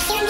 soon